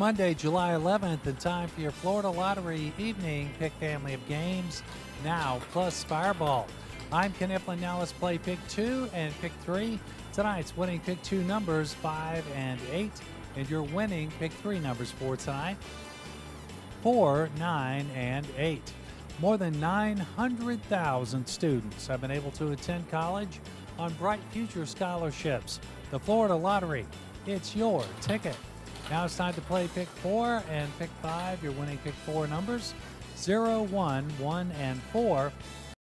Monday, July 11th, and time for your Florida Lottery evening pick family of games now, plus Fireball. I'm Ken Eflin. Now let's play pick two and pick three. Tonight's winning pick two numbers five and eight, and your winning pick three numbers for tonight four, nine, and eight. More than 900,000 students have been able to attend college on Bright Future scholarships. The Florida Lottery, it's your ticket. Now it's time to play pick four and pick five. Your winning pick four numbers zero, one, one, and four.